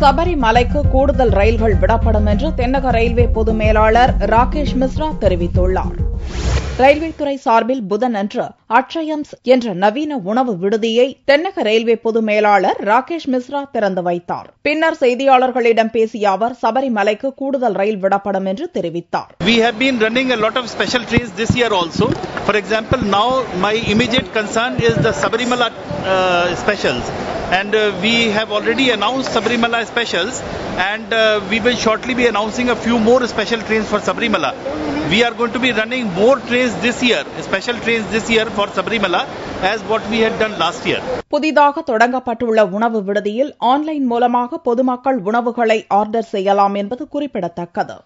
சபரிமலைக்கு கூடுதல் ரயில்கள் விடப்படும் என்று தென்னக ரயில்வே பொது மேலாளர் ராகேஷ் மிஸ்ரா தெரிவித்துள்ளார் ரயில்வே துறை சார்பில் புதனன்று அட்சயம்ஸ் என்ற நவீன உணவு விடுதியை தென்னக ரயில்வே பொது மேலாளர் ராகேஷ் மிஸ்ரா திறந்து வைத்தார் பின்னர் செய்தியாளர்களிடம் பேசிய அவர் சபரிமலைக்கு கூடுதல் ரயில் விடப்படும் என்று தெரிவித்தார் We have been running a lot of special trains this year also. For example, now my immediate concern is the Sabarimala uh, specials. And uh, we have already announced Sabrimala specials and uh, we will shortly be announcing a few more special trains for Sabrimala. We are going to be running more trains this year, special trains this year for Sabrimala as what we had done last year. புதிதாக தொடங்கப்பட்டுள்ள உணவு விடுதியில் online மூலமாக பொதுமக்கள் உணவுகளை order செய்யலாம் என்பது குறிப்பிடத்தக்கது